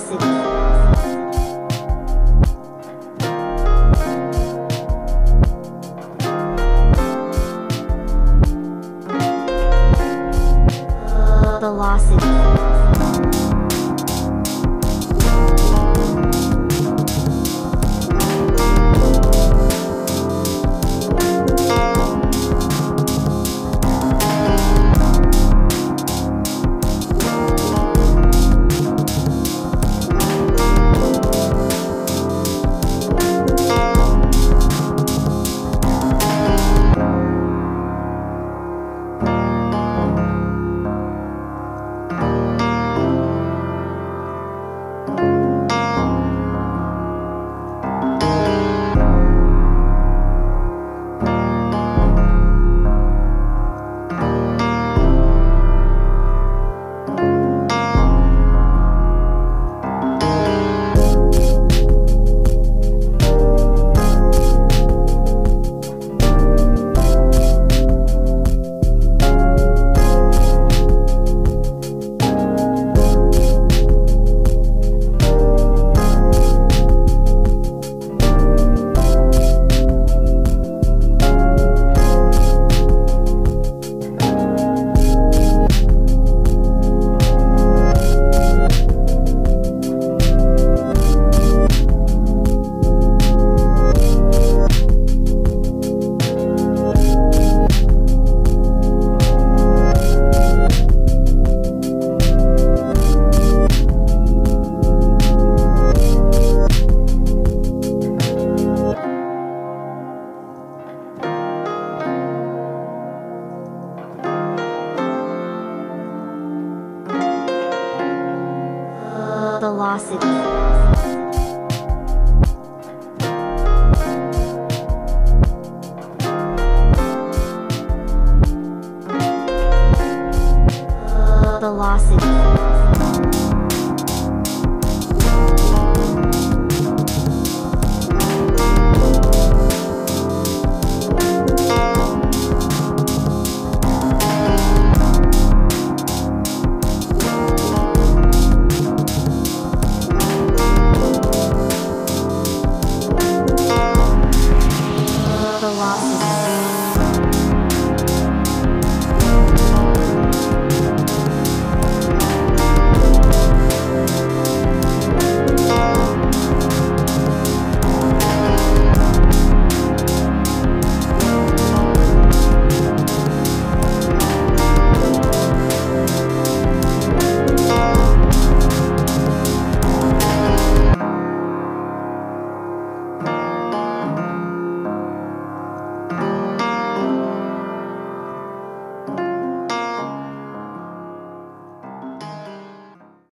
velocity. velocity. velocity.